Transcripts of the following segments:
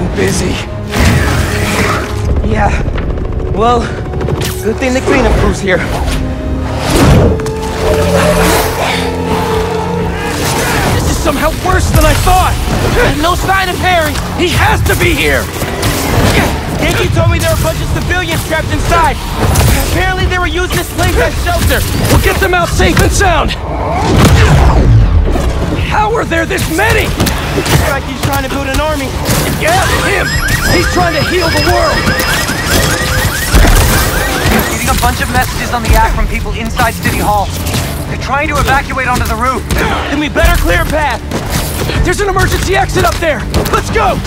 been busy. Yeah. Well, good thing the cleanup crew's here. This is somehow worse than I thought! No sign of Harry! He has to be here! Yankee told me there were a bunch of civilians trapped inside. Apparently they were using this place as shelter. We'll get them out safe and sound! How are there this many? Looks like he's trying to build an army. Yeah, him! He's trying to heal the world! Getting a bunch of messages on the act from people inside City Hall. They're trying to evacuate onto the roof. Then we better clear a path. There's an emergency exit up there. Let's go!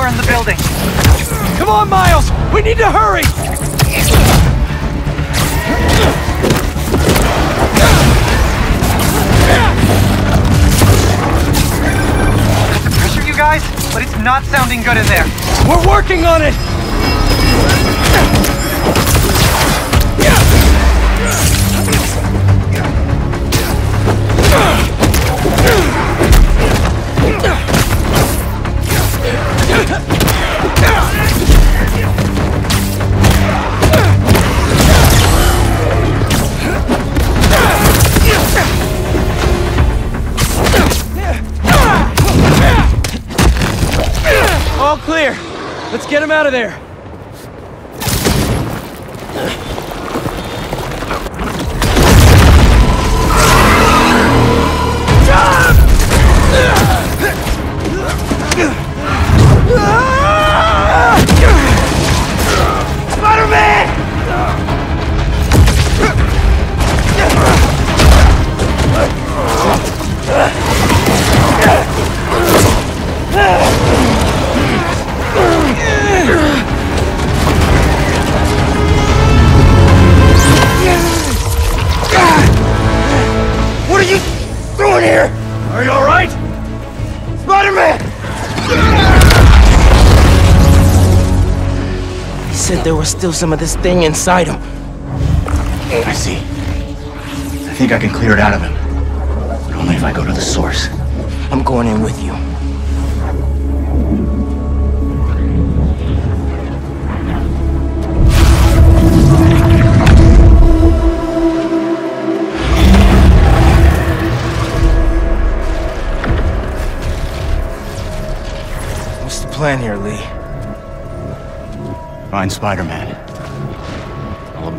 Somewhere in the building. Come on, Miles! We need to hurry! The pressure, you guys? But it's not sounding good in there. We're working on it! All get him out of there. Still some of this thing inside him. Oh, I see. I think I can clear it out of him. But only if I go to the source. I'm going in with you. What's the plan here, Li? Find Spider-Man.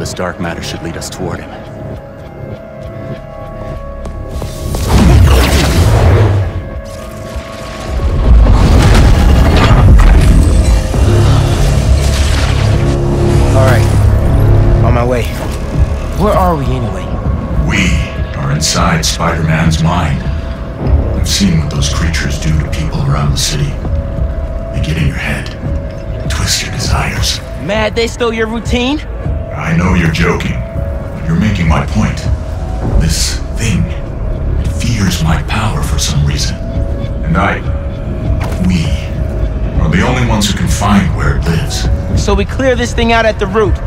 All of this dark matter should lead us toward him. All right. On my way. Where are we anyway? We are inside Spider-Man's mind. I've seen what those creatures do to people around the city. They get in your head, twist your desires. Mad they stole your routine? I know you're joking, but you're making my point. This thing, it fears my power for some reason. And I, we, are the only ones who can find where it lives. So we clear this thing out at the root.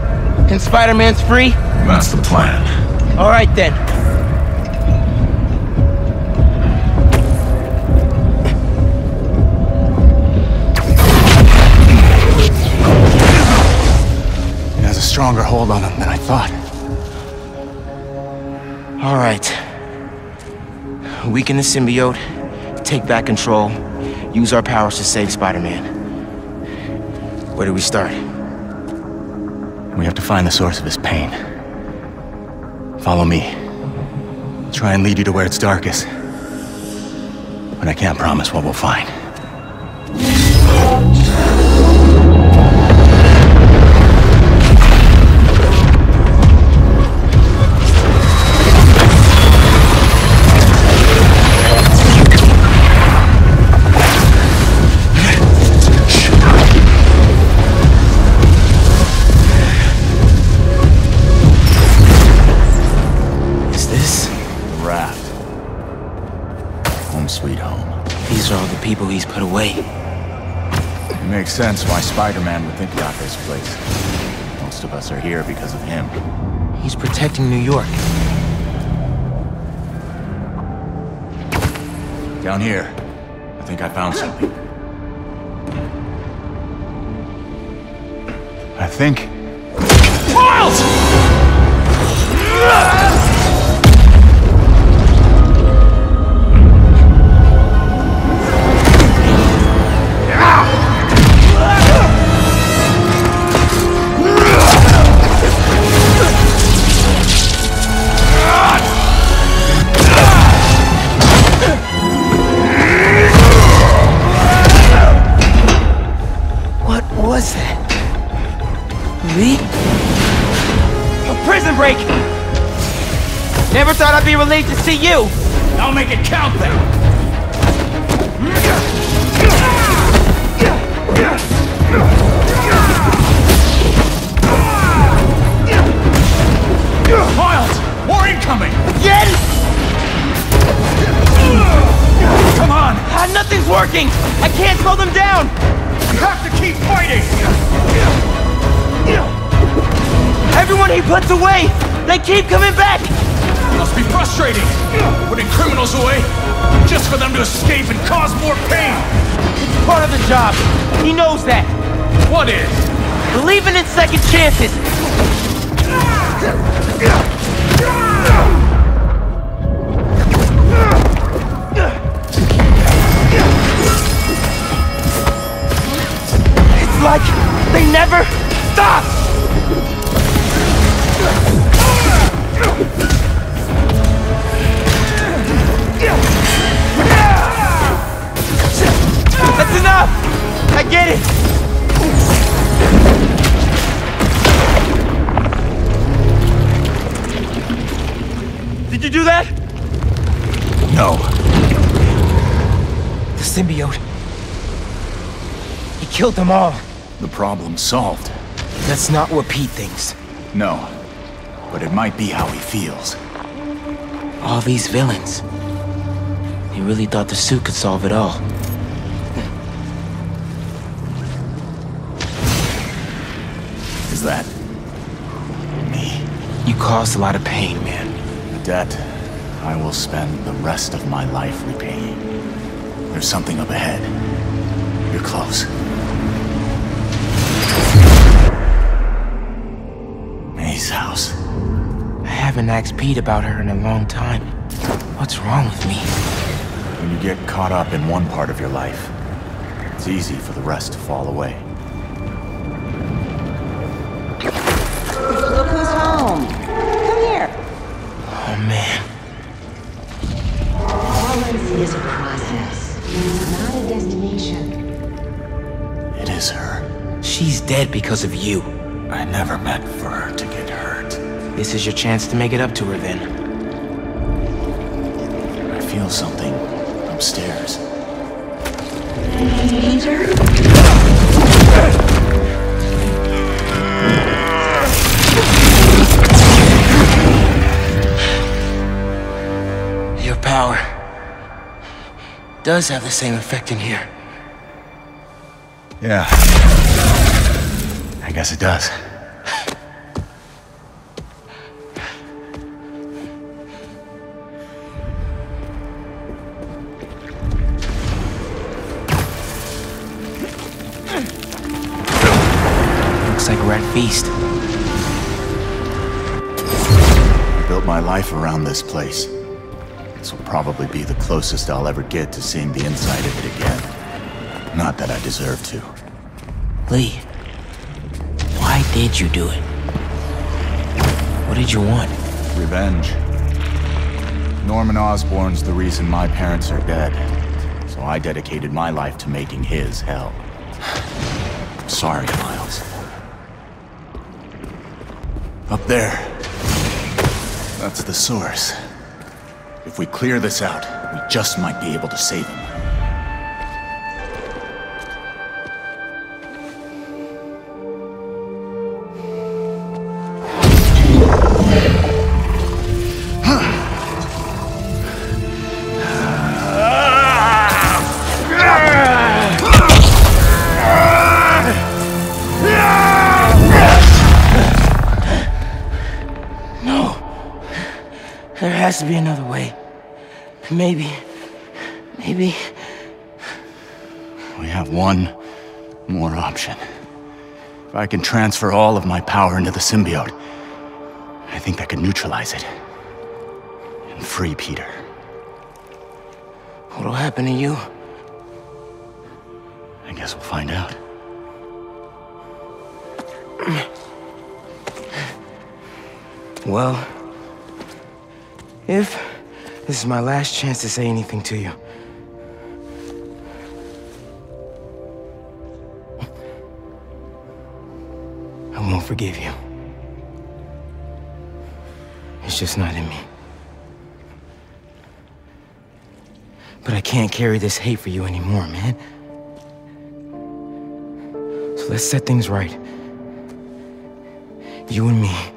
And Spider-Man's free? That's the plan. All right then. Stronger hold on him than I thought. All right. Weaken the symbiote, take back control. Use our powers to save Spider-Man. Where do we start? We have to find the source of his pain. Follow me. I'll try and lead you to where it's darkest. But I can't promise what we'll find. Sense why Spider-Man would think about this place. Most of us are here because of him. He's protecting New York. Down here. I think I found something. I think... relieved to see you! I'll make it count then! Miles! More incoming! Again? Come on! Ah, nothing's working! I can't slow them down! You have to keep fighting! Everyone he puts away, they keep coming back! Must be frustrating! Putting criminals away just for them to escape and cause more pain! It's part of the job. He knows that. What is? Believing in second chances. It's like they never stop! That's enough! I get it! Did you do that? No. The symbiote. He killed them all. The problem's solved. That's not what Pete thinks. No. But it might be how he feels. All these villains. He really thought the suit could solve it all. That... me? You caused a lot of pain, man. A debt I will spend the rest of my life repaying. There's something up ahead. You're close. May's house. I haven't asked Pete about her in a long time. What's wrong with me? When you get caught up in one part of your life, it's easy for the rest to fall away. Is her. She's dead because of you. I never meant for her to get hurt. This is your chance to make it up to her then. I feel something upstairs. Danger? Your power does have the same effect in here. Yeah. I guess it does. Looks like we're at feast. I built my life around this place. This will probably be the closest I'll ever get to seeing the inside of it again. Not that I deserve to. Li, why did you do it? What did you want? Revenge. Norman Osborn's the reason my parents are dead. So I dedicated my life to making his hell. Sorry, Miles. Up there. That's the source. If we clear this out, we just might be able to save him. Has to be another way. Maybe. Maybe. We have one more option. If I can transfer all of my power into the symbiote, I think that could neutralize it. And free Peter. What'll happen to you? I guess we'll find out. Well, if this is my last chance to say anything to you. I won't forgive you. It's just not in me. But I can't carry this hate for you anymore, man. So let's set things right. You and me.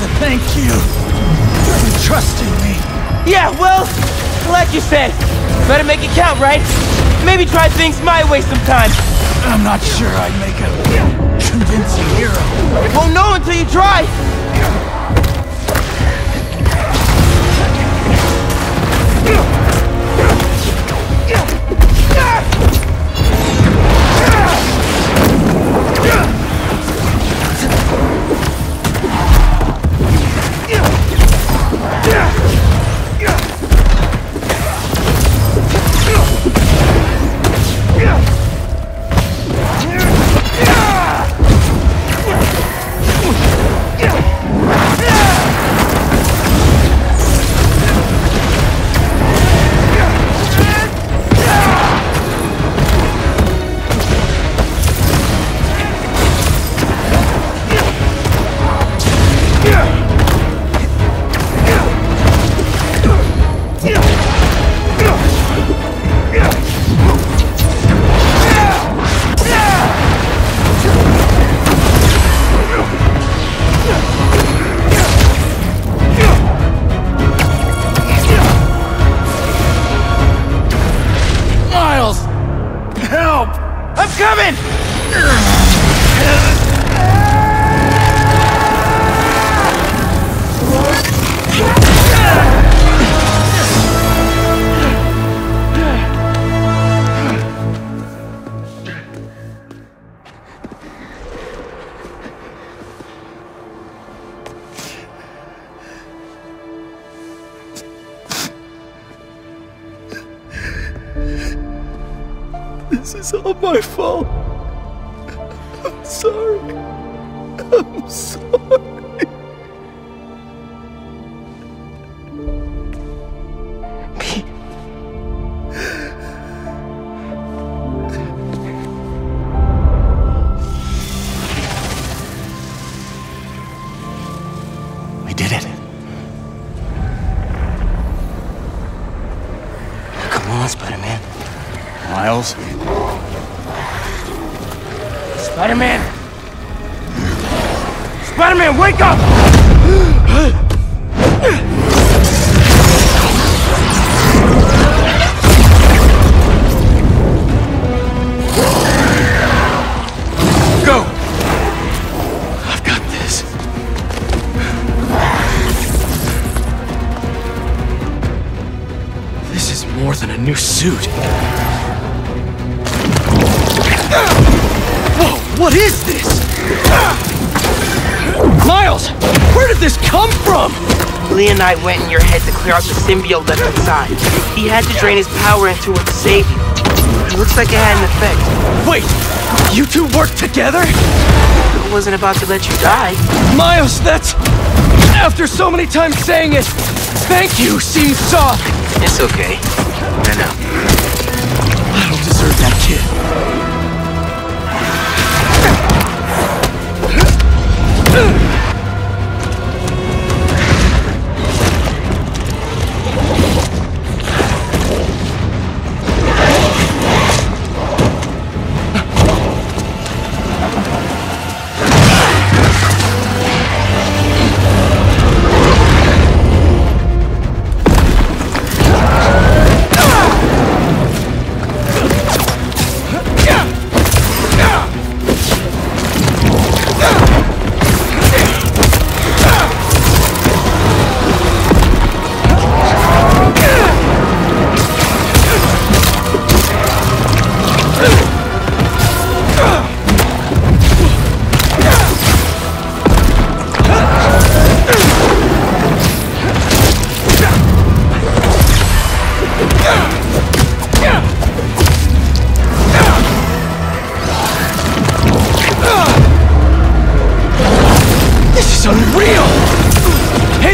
To thank you for trusting me. Yeah, well, like you said, better make it count, right? Maybe try things my way sometime. I'm not sure I'd make a convincing hero. Won't know until you try. This is all my fault. I'm sorry. I'm sorry. Suit. Whoa, what is this? Miles, where did this come from? Leonite went in your head to clear out the symbiote left inside. He had to drain his power into it to save you. It looks like it had an effect. Wait, you two worked together? It wasn't about to let you die. Miles, that's... After so many times saying it, thank you seems soft. It's okay. I know. That kid.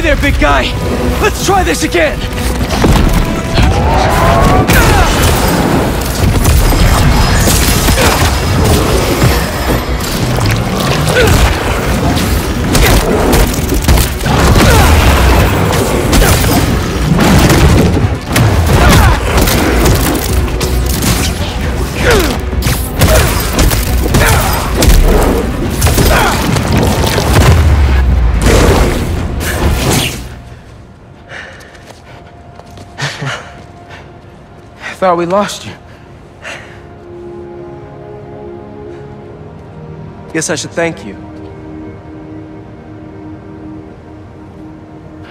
there, big guy! Let's try this again! Thought we lost you. Guess I should thank you.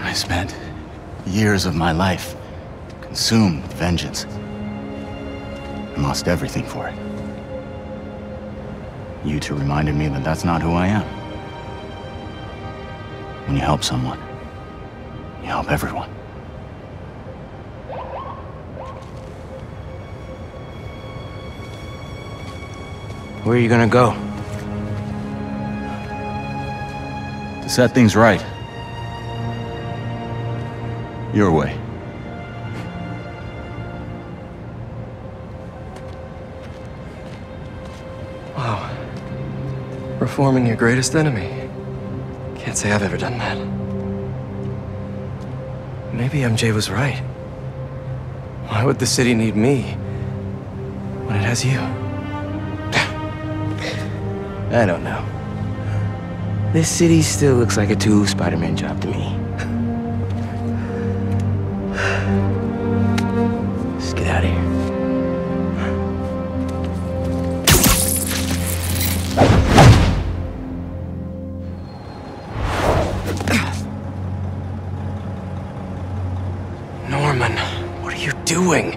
I spent years of my life consumed with vengeance and lost everything for it. You two reminded me that that's not who I am. When you help someone, you help everyone. Where are you gonna go? To set things right. Your way. Wow. Reforming your greatest enemy. Can't say I've ever done that. Maybe MJ was right. Why would the city need me when it has you? I don't know. This city still looks like a two Spider-Man job to me. Let's get out of here. Norman, what are you doing?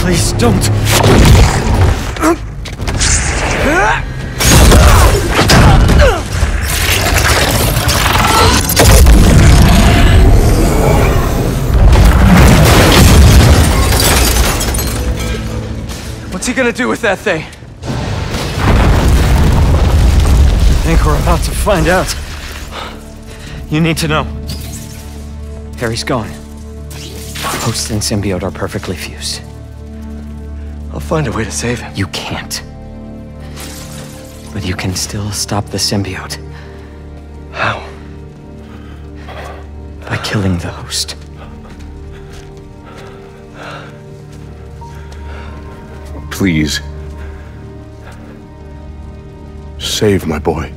Please don't. What's he gonna do with that thing? I think we're about to find out. You need to know. Harry's gone. Host and symbiote are perfectly fused. I'll find a way to save him. You can't. But you can still stop the symbiote. How? By killing the host. Please. Save my boy.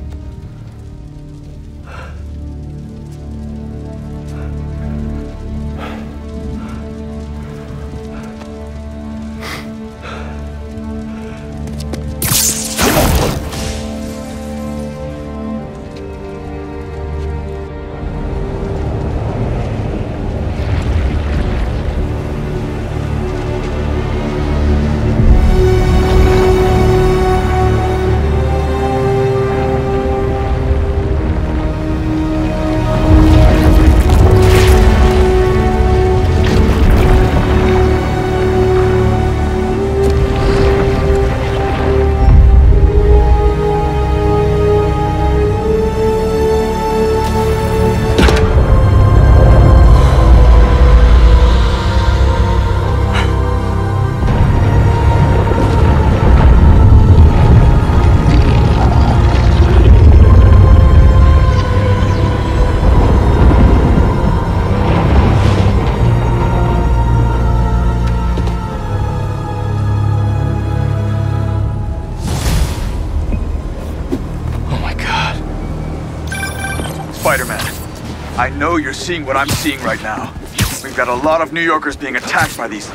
I know you're seeing what I'm seeing right now. We've got a lot of New Yorkers being attacked by these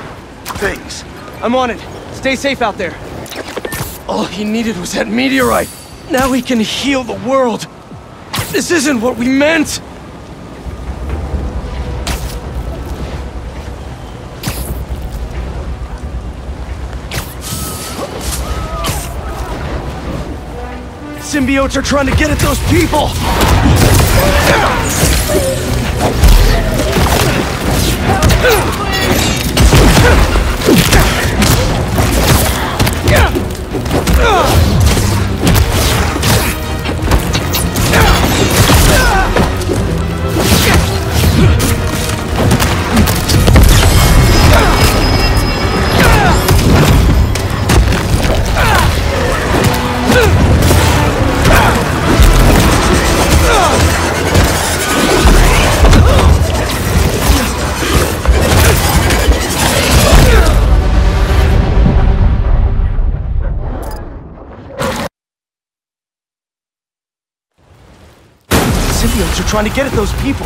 things. I'm on it. Stay safe out there. All he needed was that meteorite. Now he can heal the world. This isn't what we meant. Symbiotes are trying to get at those people! Symbiotes trying to get at those people.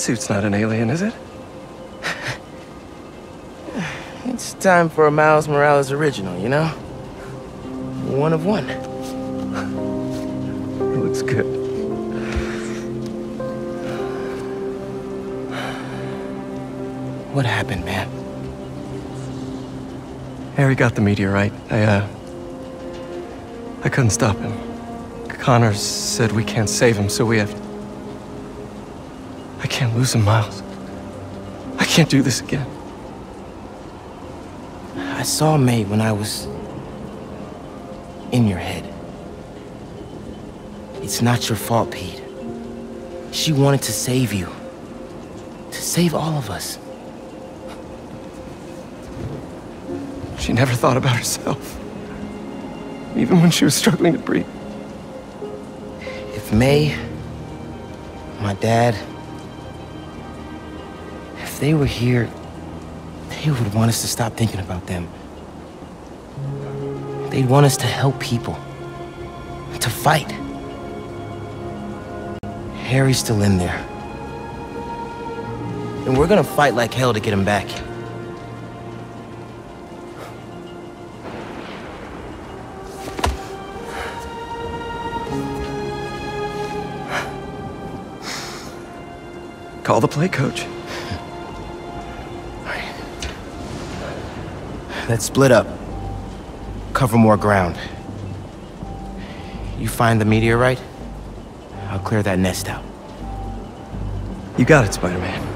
Suit's not an alien, is it? It's time for a Miles Morales original, you know? One of one. It looks good. What happened, man? Harry got the meteorite. I, uh... I couldn't stop him. Connors said we can't save him, so we have... I can't lose him, Miles. I can't do this again. I saw May when I was... in your head. It's not your fault, Pete. She wanted to save you. To save all of us. She never thought about herself. Even when she was struggling to breathe. If May, my dad, if they were here, they would want us to stop thinking about them. They'd want us to help people, to fight. Harry's still in there. And we're gonna fight like hell to get him back. Call the play coach. Let's split up. Cover more ground. You find the meteorite, I'll clear that nest out. You got it, Spider-Man.